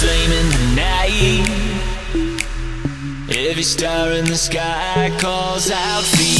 flame in the night. Every star in the sky calls out for you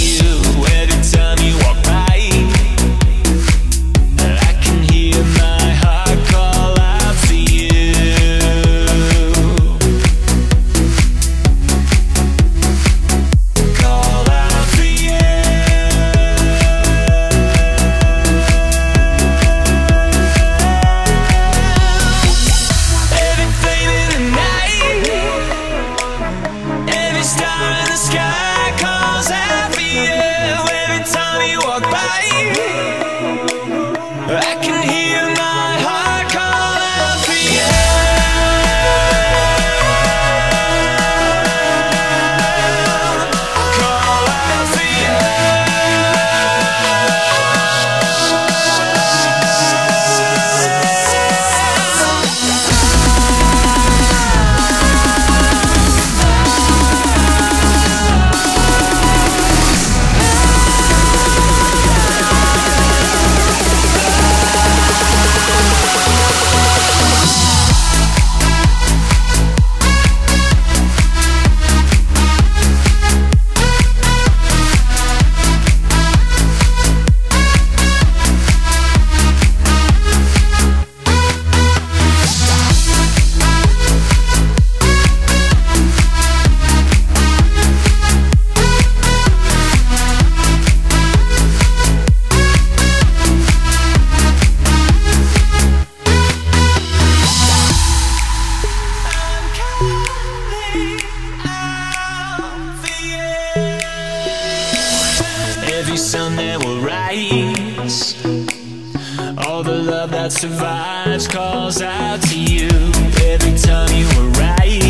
sun that will rise, all the love that survives calls out to you. Every time you arrive,